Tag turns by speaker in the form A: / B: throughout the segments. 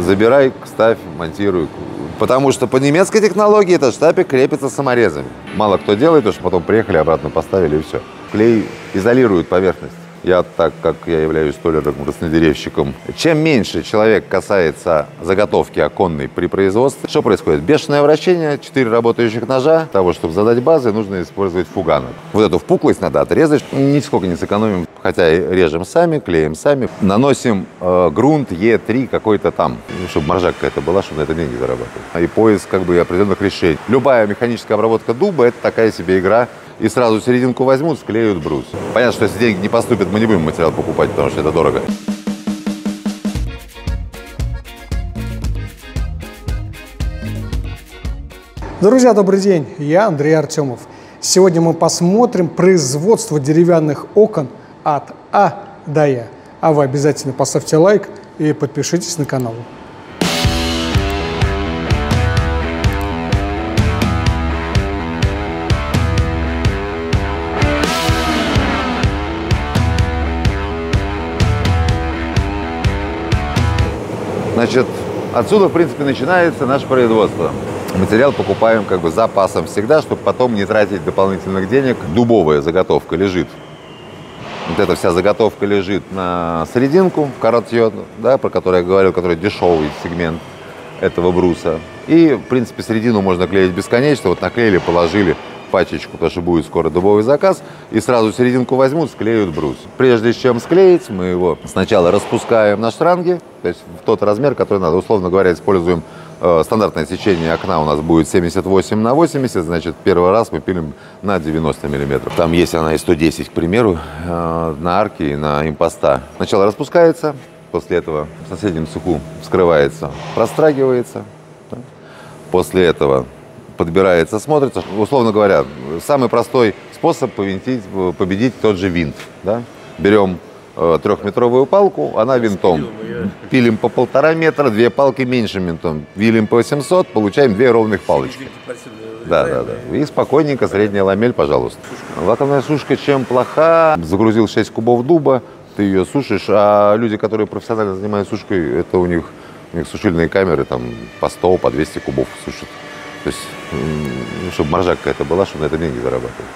A: забирай, ставь, монтируй. Потому что по немецкой технологии этот штапик крепится саморезами. Мало кто делает, потому что потом приехали, обратно поставили и все. Клей изолирует поверхность. Я, так как я являюсь столяром, раснодеревщиком, чем меньше человек касается заготовки оконной при производстве, что происходит? Бешеное вращение, 4 работающих ножа. Для того, чтобы задать базы, нужно использовать фуганок. Вот эту впуклость надо отрезать. Нисколько не сэкономим, хотя режем сами, клеим сами. Наносим э, грунт Е3 какой-то там, ну, чтобы маржа какая-то была, чтобы на это деньги зарабатывать. И поиск как бы определенных решений. Любая механическая обработка дуба – это такая себе игра и сразу серединку возьмут, склеют брус. Понятно, что если деньги не поступят, мы не будем материал покупать, потому что это дорого.
B: Друзья, добрый день. Я Андрей Артемов. Сегодня мы посмотрим производство деревянных окон от А до Я. А вы обязательно поставьте лайк и подпишитесь на канал.
A: Значит, отсюда, в принципе, начинается наше производство. Материал покупаем как бы запасом всегда, чтобы потом не тратить дополнительных денег. Дубовая заготовка лежит. Вот эта вся заготовка лежит на серединку, коротье, да, про который я говорил, который дешевый сегмент этого бруса. И, в принципе, середину можно клеить бесконечно. Вот наклеили, положили пачечку, потому что будет скоро дубовый заказ, и сразу серединку возьмут, склеют брус. Прежде чем склеить, мы его сначала распускаем на штранге, то есть в тот размер, который надо. Условно говоря, используем э, стандартное сечение окна у нас будет 78 на 80, значит, первый раз мы пилим на 90 миллиметров. Там есть она и 110, к примеру, э, на арке и на импоста. Сначала распускается, после этого в соседнем цеху вскрывается, прострагивается. После этого подбирается, смотрится. Условно говоря, самый простой способ победить, победить тот же винт. Да? Берем э, трехметровую палку, она винтом. Пилим по полтора метра, две палки меньшим винтом. Вилим по 800, получаем две ровных палочки. Да, да, да. И спокойненько средняя ламель, пожалуйста. Латомная сушка чем плоха? Загрузил 6 кубов дуба, ты ее сушишь, а люди, которые профессионально занимаются сушкой, это у них, у них сушильные камеры там по 100, по 200 кубов сушат. То есть, ну, чтобы маржа какая-то была, чтобы на это деньги зарабатывать.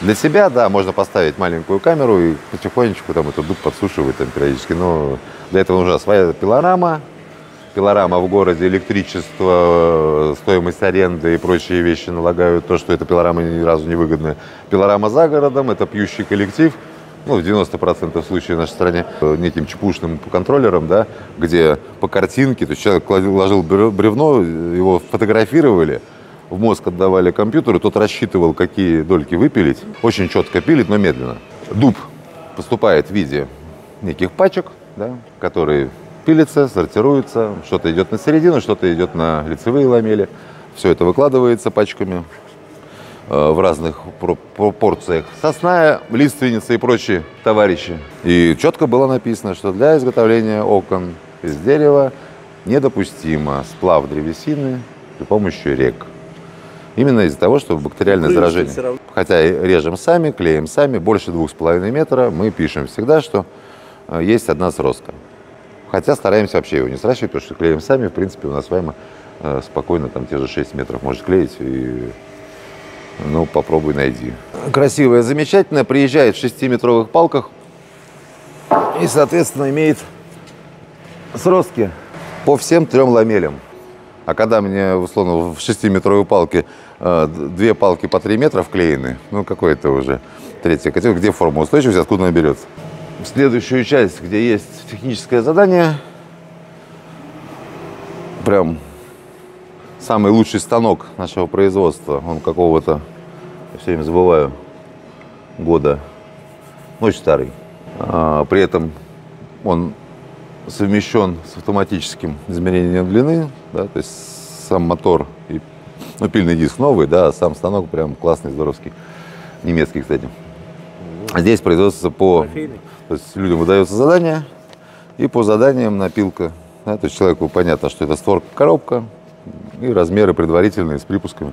A: Для себя, да, можно поставить маленькую камеру и потихонечку там этот дуб подсушивать там периодически, но для этого нужна своя пилорама, пилорама в городе, электричество, стоимость аренды и прочие вещи налагают то, что эта пилорама ни разу не выгодная. Пилорама за городом, это пьющий коллектив, ну, в 90% случаев в нашей стране, неким чепушным контроллером, да, где по картинке, то есть человек ложил бревно, его фотографировали, в мозг отдавали компьютеру, тот рассчитывал, какие дольки выпилить. Очень четко пилит, но медленно. Дуб поступает в виде неких пачек, да, которые пилятся, сортируются. Что-то идет на середину, что-то идет на лицевые ламели. Все это выкладывается пачками э, в разных пропорциях. Сосна, лиственница и прочие товарищи. И четко было написано, что для изготовления окон из дерева недопустимо сплав древесины при помощи рек. Именно из-за того, чтобы бактериальное заражение. Хотя режем сами, клеим сами, больше двух с половиной метра, мы пишем всегда, что э, есть одна сростка. Хотя стараемся вообще его не сращивать, потому что клеим сами, в принципе, у нас с вами э, спокойно там те же 6 метров может клеить. И, ну, попробуй найди. Красивая, замечательная, приезжает в 6-метровых палках и, соответственно, имеет сростки по всем трем ламелям. А когда мне, условно, в 6-метровой палке э, две палки по 3 метра вклеены, ну, какой это уже третья категория, где форма устойчивости, откуда она берется? Следующую часть, где есть техническое задание, прям самый лучший станок нашего производства, он какого-то, я все время забываю, года, очень старый. А, при этом он совмещен с автоматическим измерением длины, да, то есть сам мотор и ну, пильный диск новый, да, а сам станок прям классный, здоровский, немецкий, кстати. Здесь производится по... То есть людям выдается задание, и по заданиям напилка. Да, то есть человеку понятно, что это створка коробка, и размеры предварительные с припусками.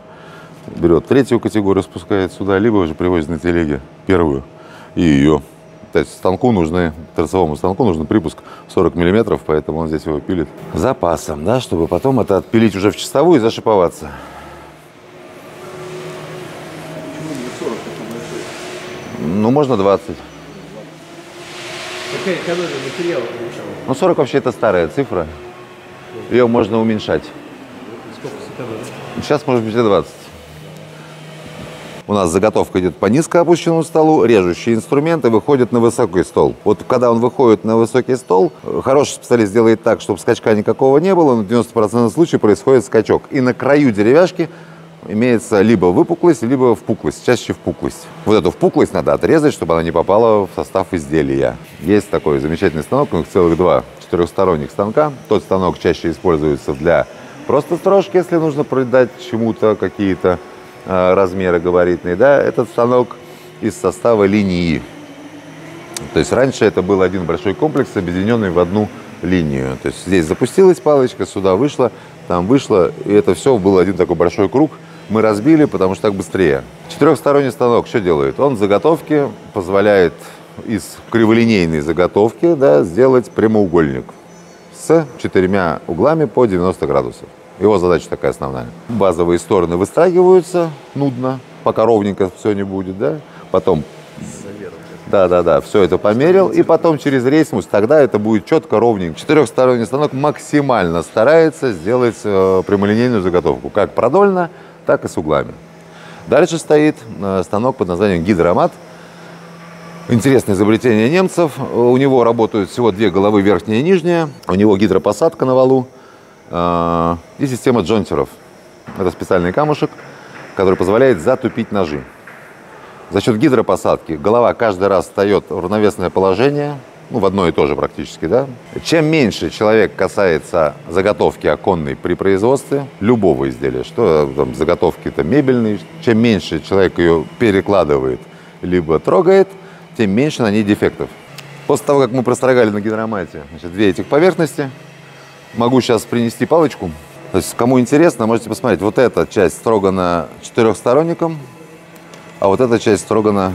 A: Берет третью категорию, спускает сюда, либо уже привозит на телеге первую, и ее То есть станку нужны, торцевому станку нужен припуск 40 миллиметров, поэтому он здесь его пилит запасом, да, чтобы потом это отпилить уже в чистовую и зашиповаться. Ну, можно 20.
B: Какая экономия материала получалась?
A: Ну, 40 вообще это старая цифра. Ее можно уменьшать. Сейчас может быть и 20. У нас заготовка идет по низко опущенному столу, режущие инструменты выходят на высокий стол. Вот когда он выходит на высокий стол, э, хороший специалист делает так, чтобы скачка никакого не было, но в 90% случаев происходит скачок. И на краю деревяшки имеется либо выпуклость, либо впуклость, чаще впуклость. Вот эту впуклость надо отрезать, чтобы она не попала в состав изделия. Есть такой замечательный станок, у них целых два четырехсторонних станка. Тот станок чаще используется для просто строжки, если нужно придать чему-то какие-то э, размеры габаритные. Да? Этот станок из состава линии. То есть раньше это был один большой комплекс, объединенный в одну линию. То есть здесь запустилась палочка, сюда вышла, там вышла, и это все был один такой большой круг. Мы разбили, потому что так быстрее. Четырехсторонний станок что делает? Он заготовки позволяет из криволинейной заготовки да, сделать прямоугольник с четырьмя углами по 90 градусов. Его задача такая основная. Базовые стороны выстрагиваются нудно, пока ровненько все не будет, да. Потом да, да, да, все это померил, и потом через рейсмус, тогда это будет четко, ровненько. Четырехсторонний станок максимально старается сделать э, прямолинейную заготовку, как продольно, так и с углами. Дальше стоит э, станок под названием гидромат. Интересное изобретение немцев. У него работают всего две головы, верхняя и нижняя. У него гидропосадка на валу э, и система джонтеров. Это специальный камушек, который позволяет затупить ножи. За счет гидропосадки голова каждый раз встает в равновесное положение, ну, в одно и то же практически, да. Чем меньше человек касается заготовки оконной при производстве любого изделия, что там, заготовки-то мебельные, чем меньше человек ее перекладывает, либо трогает, тем меньше на ней дефектов. После того, как мы прострогали на гидромате значит, две этих поверхности, могу сейчас принести палочку. То есть, кому интересно, можете посмотреть. Вот эта часть строгана четырехсторонником, а вот эта часть строгана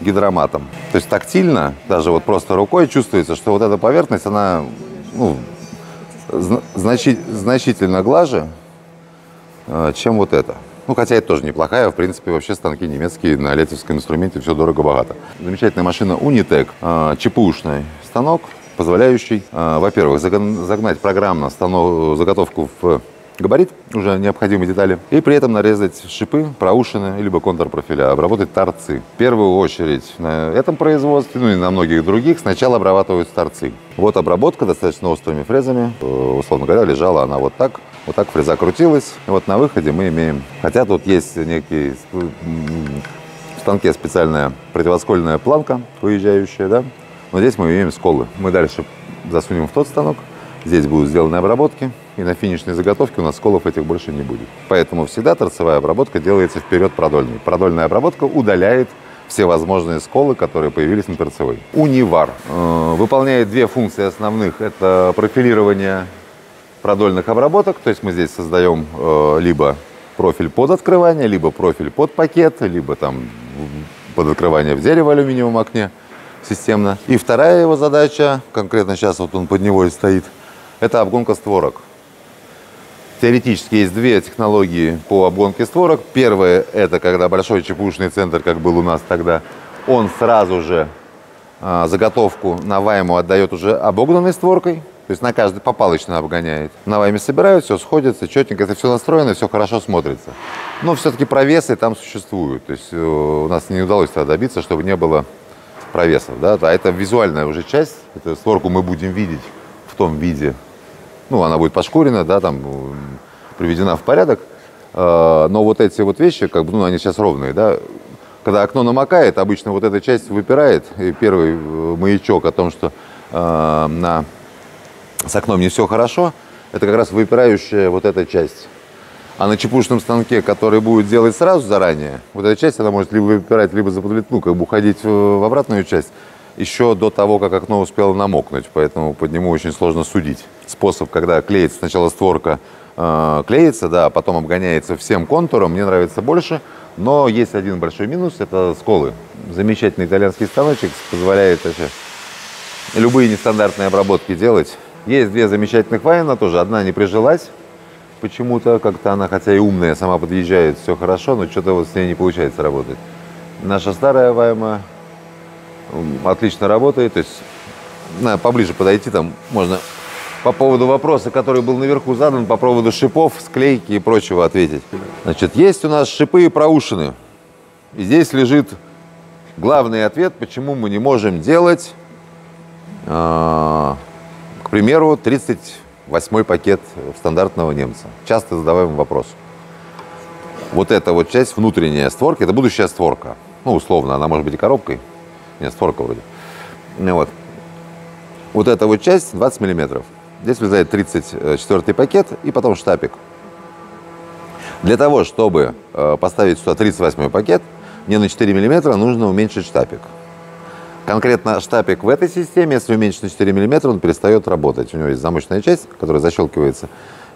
A: гидроматом. То есть тактильно, даже вот просто рукой чувствуется, что вот эта поверхность, она ну, значи, значительно глаже, э, чем вот эта. Ну, хотя это тоже неплохая, в принципе, вообще станки немецкие на летевском инструменте, все дорого-богато. Замечательная машина Unitec, э, ЧПУшный станок, позволяющий, э, во-первых, загнать программно станок, заготовку в габарит, уже необходимые детали, и при этом нарезать шипы, проушины, либо контрпрофиля, обработать торцы. В первую очередь на этом производстве, ну и на многих других, сначала обрабатывают торцы. Вот обработка достаточно острыми фрезами, э, условно говоря, лежала она вот так, вот так фреза крутилась, и вот на выходе мы имеем, хотя тут есть некий в станке специальная противоскольная планка, выезжающая, да, но здесь мы имеем сколы. Мы дальше засунем в тот станок, здесь будут сделаны обработки, и на финишной заготовке у нас сколов этих больше не будет. Поэтому всегда торцевая обработка делается вперед продольной. Продольная обработка удаляет все возможные сколы, которые появились на торцевой. Унивар э, выполняет две функции основных. Это профилирование продольных обработок, то есть мы здесь создаем э, либо профиль под открывание, либо профиль под пакет, либо там под открывание в дерево алюминиевом окне системно. И вторая его задача, конкретно сейчас вот он под него и стоит, это обгонка створок. Теоретически есть две технологии по обгонке створок. Первая – это когда большой чепушный центр, как был у нас тогда, он сразу же э, заготовку на вайму отдает уже обогнанной створкой, то есть на каждый попалочно обгоняет. На вайме собирают, все сходится, четенько, это все настроено, все хорошо смотрится. Но все-таки провесы там существуют. То есть э, у нас не удалось тогда добиться, чтобы не было провесов. Да? А это визуальная уже часть, эту створку мы будем видеть в том виде, ну, она будет пошкурена, да, там, приведена в порядок. А, но вот эти вот вещи, как бы, ну, они сейчас ровные, да. Когда окно намокает, обычно вот эта часть выпирает, и первый э, маячок о том, что э, на, с окном не все хорошо, это как раз выпирающая вот эта часть. А на чепушном станке, который будет делать сразу заранее, вот эта часть, она может либо выпирать, либо заподлить, ну, как бы уходить в обратную часть еще до того, как окно успело намокнуть, поэтому под нему очень сложно судить. Способ, когда клеится сначала створка, э, клеится, да, а потом обгоняется всем контуром, мне нравится больше. Но есть один большой минус, это сколы. Замечательный итальянский станочек позволяет вообще любые нестандартные обработки делать. Есть две замечательных вайна тоже. Одна не прижилась почему-то, как-то она, хотя и умная, сама подъезжает, все хорошо, но что-то вот с ней не получается работать. Наша старая вайма отлично работает, то есть на, поближе подойти, там можно по поводу вопроса, который был наверху задан, по поводу шипов, склейки и прочего ответить. Значит, есть у нас шипы и проушины. И здесь лежит главный ответ, почему мы не можем делать, к примеру, 38-й пакет стандартного немца. Часто задаваемый вопрос. Вот эта вот часть, внутренняя створка, это будущая створка. Ну, условно, она может быть и коробкой. Нет, створка вроде. Вот. Вот эта вот часть 20 миллиметров. Здесь влезает 34 пакет и потом штапик. Для того, чтобы э, поставить сюда 38 пакет, мне на 4 мм нужно уменьшить штапик. Конкретно штапик в этой системе, если уменьшить на 4 мм, он перестает работать. У него есть замочная часть, которая защелкивается.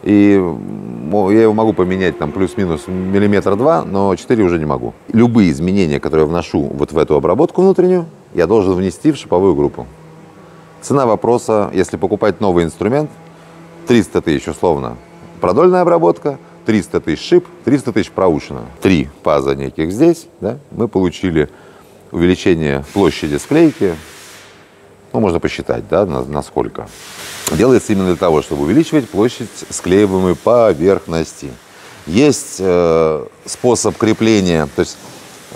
A: И я его могу поменять там плюс-минус миллиметр два, но 4 уже не могу. Любые изменения, которые я вношу вот в эту обработку внутреннюю, я должен внести в шиповую группу. Цена вопроса, если покупать новый инструмент, 300 тысяч условно продольная обработка, 300 тысяч шип, 300 тысяч проушина. Три паза неких здесь, да, мы получили увеличение площади склейки, ну, можно посчитать, да, на, на. Делается именно для того, чтобы увеличивать площадь склеиваемой поверхности. Есть э, способ крепления, то есть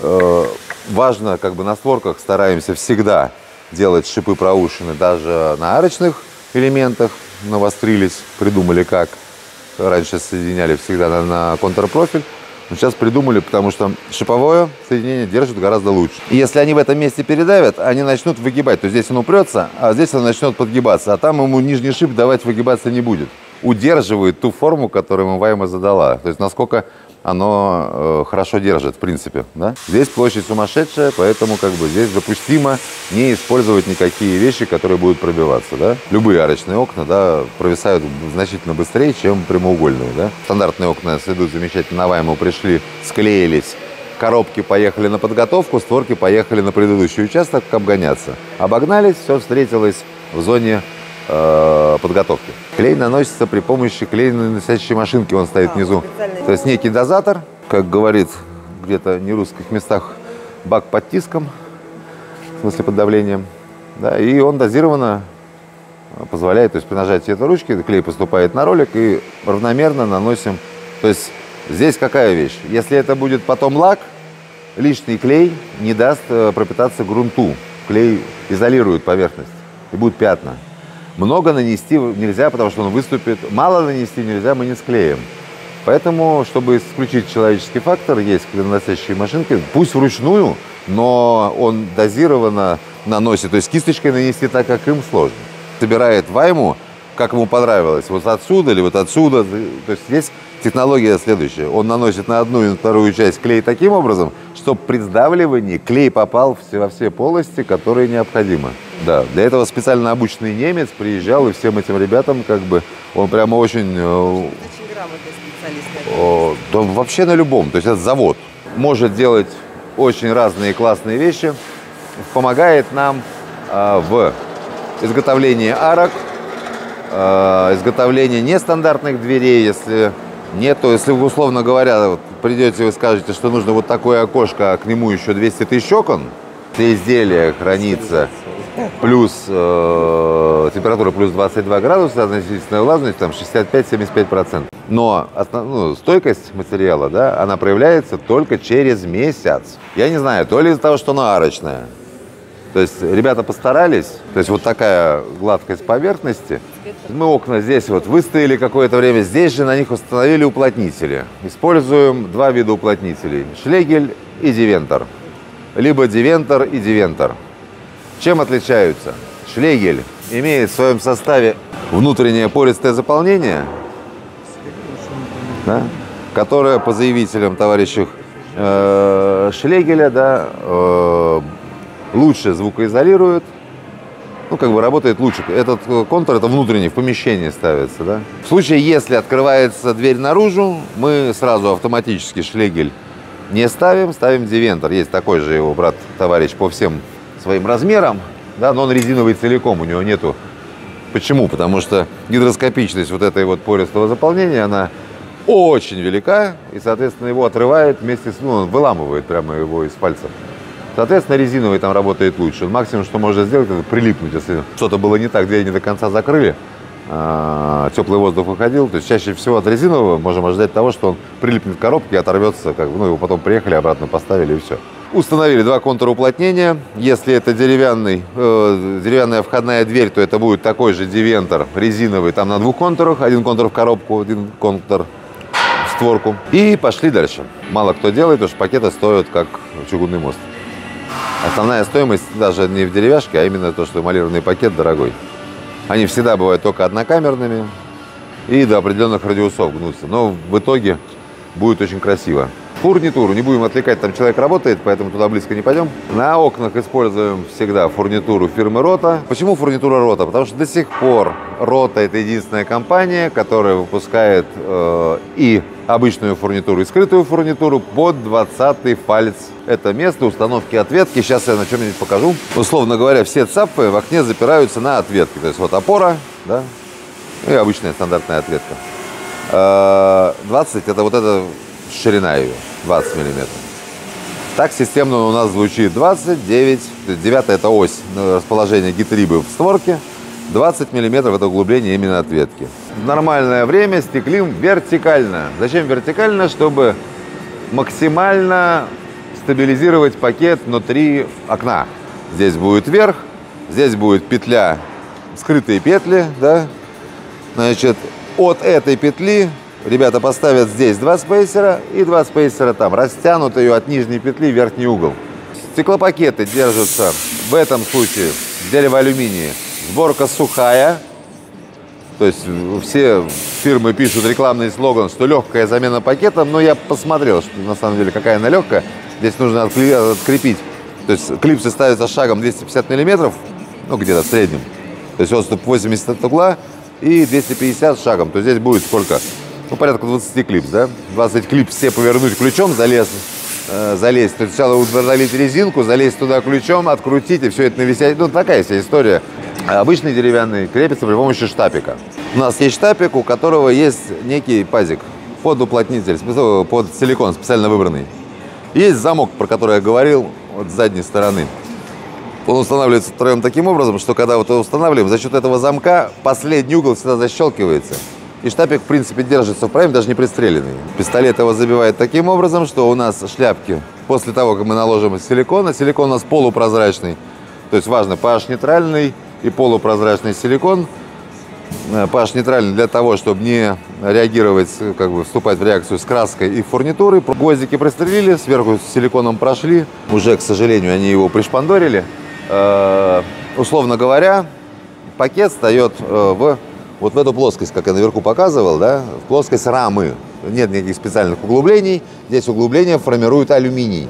A: э, важно, как бы на створках стараемся всегда делать шипы проушины даже на арочных элементах. Навострились, придумали как. Раньше соединяли всегда на, на контрпрофиль. Но сейчас придумали, потому что шиповое соединение держит гораздо лучше. И если они в этом месте передавят, они начнут выгибать. То есть здесь он упрется, а здесь он начнет подгибаться. А там ему нижний шип давать выгибаться не будет. Удерживает ту форму, которую ему Вайма задала. То есть насколько оно э, хорошо держит, в принципе. Да? Здесь площадь сумасшедшая, поэтому как бы здесь допустимо не использовать никакие вещи, которые будут пробиваться. Да? Любые арочные окна да, провисают значительно быстрее, чем прямоугольные. Да? Стандартные окна следуют замечательно наваемо, пришли, склеились, коробки поехали на подготовку, створки поехали на предыдущий участок обгоняться. Обогнались, все встретилось в зоне э, подготовки. Клей наносится при помощи клейной наносящей машинки, он стоит а, внизу. То есть некий дозатор, как говорит где-то в нерусских местах, бак под тиском, в смысле под давлением. Да, и он дозированно позволяет, то есть при нажатии этой ручки клей поступает на ролик и равномерно наносим. То есть здесь какая вещь? Если это будет потом лак, лишний клей не даст э, пропитаться грунту. Клей изолирует поверхность и будут пятна. Много нанести нельзя, потому что он выступит. Мало нанести нельзя, мы не склеим. Поэтому, чтобы исключить человеческий фактор, есть наносящие машинки, пусть вручную, но он дозированно наносит. То есть кисточкой нанести так, как им сложно. Собирает вайму, как ему понравилось, вот отсюда или вот отсюда. То есть здесь технология следующая. Он наносит на одну и на вторую часть клей таким образом, чтобы при сдавливании клей попал во все полости, которые необходимы. Да, для этого специально обученный немец приезжал, и всем этим ребятам как бы он прямо очень... Э, очень грамотный специалист. Да, вообще на любом, то есть это завод. Может делать очень разные классные вещи, помогает нам э, в изготовлении арок, э, изготовлении нестандартных дверей, если нет, то если вы, условно говоря, вот придете, вы скажете, что нужно вот такое окошко, а к нему еще 200 тысяч окон, все изделия хранится плюс э, температура плюс 22 градуса, относительная влажность там 65-75%. Но основ, ну, стойкость материала, да, она проявляется только через месяц. Я не знаю, то ли из-за того, что она арочная, то есть ребята постарались, то есть вот такая гладкость поверхности. Мы окна здесь вот выстояли какое-то время, здесь же на них установили уплотнители. Используем два вида уплотнителей, шлегель и дивентор. Либо дивентор и дивентор. Чем отличаются? Шлегель имеет в своем составе внутреннее пористое заполнение, да, которое по заявителям товарищей э, Шлегеля да, э, лучше звукоизолирует, ну, как бы работает лучше. Этот э, контур, это внутренний, в помещении ставится, да. В случае, если открывается дверь наружу, мы сразу автоматически шлегель не ставим, ставим дивентор. Есть такой же его брат, товарищ по всем своим размерам, да, но он резиновый целиком, у него нету. Почему? Потому что гидроскопичность вот этой вот пористого заполнения, она очень велика, и, соответственно, его отрывает вместе с, ну, он выламывает прямо его из пальца. Соответственно, резиновый там работает лучше. Максимум, что можно сделать, это прилипнуть, если что-то было не так, двери не до конца закрыли, а, теплый воздух выходил, то есть чаще всего от резинового можем ожидать того, что он прилипнет к коробке и оторвется, как, ну, его потом приехали, обратно поставили и все. Установили два контура уплотнения. Если это деревянный, э, деревянная входная дверь, то это будет такой же дивентор резиновый, там на двух контурах. Один контур в коробку, один контур в створку. И пошли дальше. Мало кто делает, потому что пакеты стоят как чугунный мост. Основная стоимость даже не в деревяшке, а именно то, что эмалированный пакет дорогой. Они всегда бывают только однокамерными и до определенных радиусов гнутся. Но в итоге будет очень красиво. Фурнитуру не будем отвлекать, там человек работает, поэтому туда близко не пойдем. На окнах используем всегда фурнитуру фирмы Рота. Почему фурнитура Рота? Потому что до сих пор Рота это единственная компания, которая выпускает э, и обычную фурнитуру, и скрытую фурнитуру под 20 фальц. Это место установки ответки. Сейчас я на чем-нибудь покажу. Условно говоря, все цапы в окне запираются на ответке. То есть вот опора, да, и обычная стандартная ответка. 20 э, это вот эта ширина ее. 20 миллиметров. Так системно у нас звучит 29, 9 это ось расположения гитрибы в створке, 20 миллиметров это углубление именно ответки. В нормальное время стеклим вертикально. Зачем вертикально? Чтобы максимально стабилизировать пакет внутри окна. Здесь будет верх, здесь будет петля, скрытые петли, да. Значит, от этой петли Ребята поставят здесь два спейсера и два спейсера там. Растянут ее от нижней петли в верхний угол. Стеклопакеты держатся в этом случае дерево-алюминии. Сборка сухая. То есть все фирмы пишут рекламный слоган, что легкая замена пакетом, но я посмотрел, что на самом деле какая она легкая. Здесь нужно открепить. То есть клипсы ставятся шагом 250 миллиметров, ну где-то в среднем. То есть отступ 80 от угла и 250 шагом. То здесь будет сколько? Ну, порядка 20 клипс, да? 20 клипс все повернуть ключом, залез, э, залезть. То есть сначала удалить резинку, залезть туда ключом, открутить, и все это нависять. Ну, такая вся история. Обычный деревянный крепится при помощи штапика. У нас есть штапик, у которого есть некий пазик под уплотнитель, под силикон специально выбранный. Есть замок, про который я говорил, вот с задней стороны. Он устанавливается втроем таким образом, что когда вот его устанавливаем, за счет этого замка последний угол всегда защелкивается. И штапик, в принципе, держится вправе, даже не пристреленный. Пистолет его забивает таким образом, что у нас шляпки, после того, как мы наложим силикон, силикон у нас полупрозрачный, то есть важно pH-нейтральный и полупрозрачный силикон. pH э, нейтральный для того, чтобы не реагировать, как бы вступать в реакцию с краской и фурнитурой. Гвоздики прострелили, сверху с силиконом прошли. Уже, к сожалению, они его пришпандорили. Э, условно говоря, пакет встает э, в вот в эту плоскость, как я наверху показывал, да, в плоскость рамы. Нет никаких специальных углублений. Здесь углубление формирует алюминий.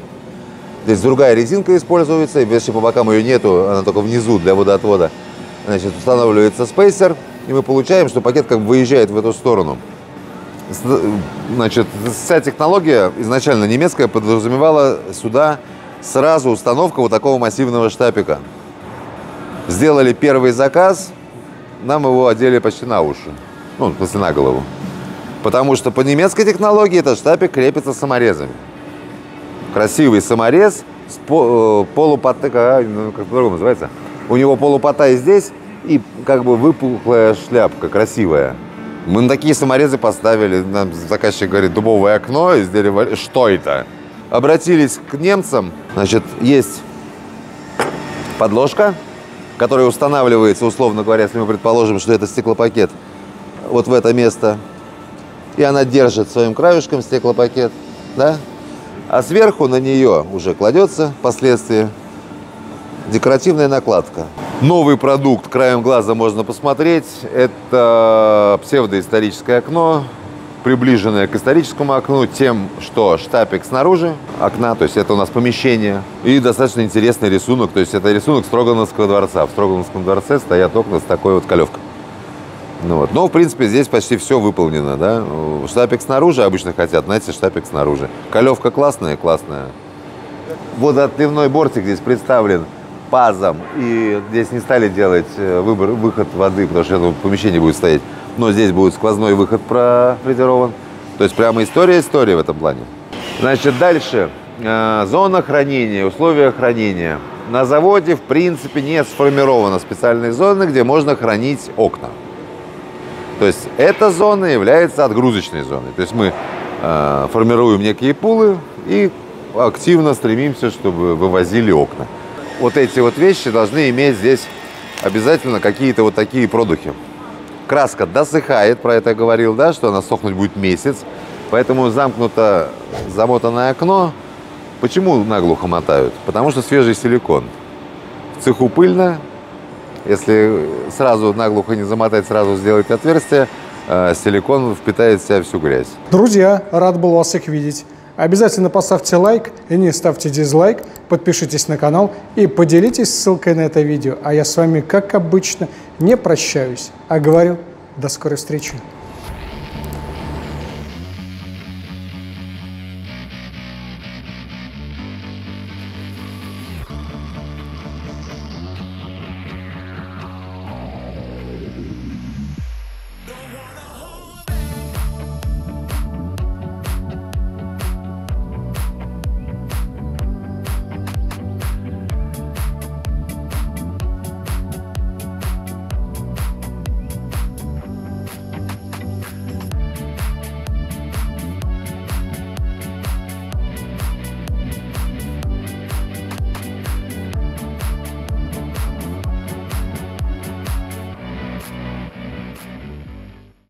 A: Здесь другая резинка используется, если по бокам ее нету, она только внизу для водоотвода. Значит, устанавливается спейсер, и мы получаем, что пакет как бы выезжает в эту сторону. Значит, вся технология изначально немецкая подразумевала сюда сразу установку вот такого массивного штапика. Сделали первый заказ, нам его одели почти на уши. Ну, в смысле, на голову. Потому что по немецкой технологии этот штапик крепится саморезами. Красивый саморез с э, полупота, ну, как по-другому называется. У него полупота и здесь, и как бы выпуклая шляпка, красивая. Мы на такие саморезы поставили, нам заказчик говорит, дубовое окно из дерева. Что это? Обратились к немцам, значит, есть подложка, который устанавливается, условно говоря, если мы предположим, что это стеклопакет, вот в это место, и она держит своим краешком стеклопакет, да? А сверху на нее уже кладется впоследствии декоративная накладка. Новый продукт, краем глаза можно посмотреть, это псевдоисторическое окно, приближенное к историческому окну тем, что штапик снаружи окна, то есть это у нас помещение, и достаточно интересный рисунок, то есть это рисунок Строгановского дворца. В Строгановском дворце стоят окна с такой вот колевкой. Ну, вот. Но, в принципе, здесь почти все выполнено, да. Штапик снаружи обычно хотят, знаете, штапик снаружи. Колевка классная, классная. Водоотливной бортик здесь представлен пазом, и здесь не стали делать э, выбор, выход воды, потому что это помещение будет стоять. Но здесь будет сквозной выход профрезерован. То есть прямо история-история в этом плане. Значит, дальше. Э, зона хранения, условия хранения. На заводе, в принципе, не сформирована специальной зоны, где можно хранить окна. То есть эта зона является отгрузочной зоной. То есть мы э, формируем некие пулы и активно стремимся, чтобы вывозили окна. Вот эти вот вещи должны иметь здесь обязательно какие-то вот такие продухи. Краска досыхает, про это я говорил, да, что она сохнуть будет месяц. Поэтому замкнуто замотанное окно. Почему наглухо мотают? Потому что свежий силикон. В цеху пыльно, если сразу наглухо не замотать, сразу сделать отверстие, э, силикон впитает в себя всю грязь.
B: Друзья, рад был вас всех видеть. Обязательно поставьте лайк не ставьте дизлайк, подпишитесь на канал и поделитесь ссылкой на это видео. А я с вами, как обычно, не прощаюсь, а говорю до скорой встречи.